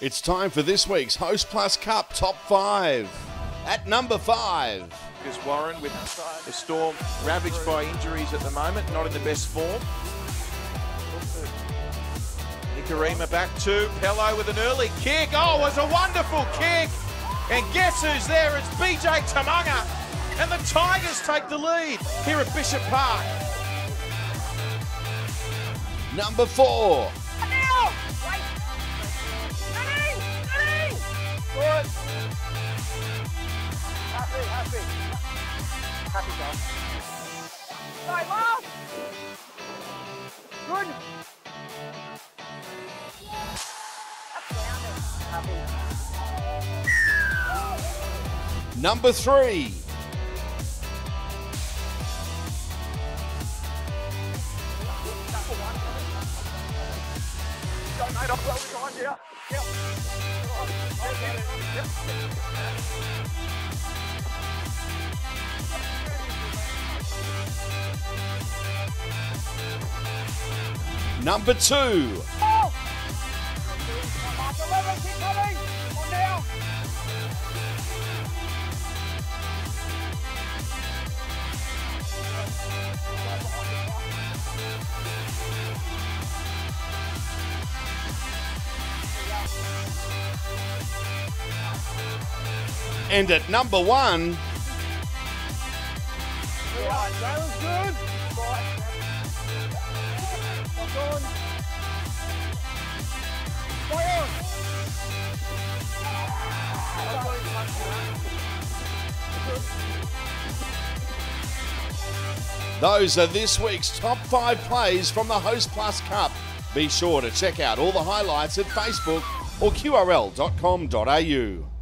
It's time for this week's Host Plus Cup Top 5. At number 5, Is Warren with the Storm ravaged by injuries at the moment, not in the best form. Nikorima back to Pello with an early kick. Oh, it was a wonderful kick. And guess who's there? It's BJ Tamunga. And the Tigers take the lead here at Bishop Park. number 4, Happy, happy. Last. Good. Number 3, Go, mate, number 2! Mark 11, keep coming. On now. and at number 1, Those are this week's top 5 plays from the Host Plus Cup. Be sure to check out all the highlights at Facebook or QRL.com.au.